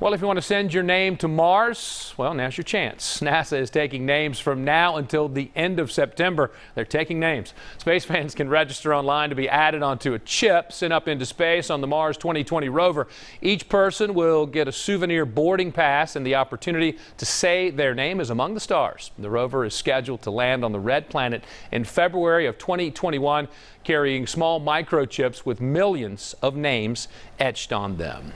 Well, if you want to send your name to Mars, well, now's your chance. NASA is taking names from now until the end of September. They're taking names. Space fans can register online to be added onto a chip sent up into space on the Mars 2020 rover. Each person will get a souvenir boarding pass and the opportunity to say their name is among the stars. The rover is scheduled to land on the red planet in February of 2021, carrying small microchips with millions of names etched on them.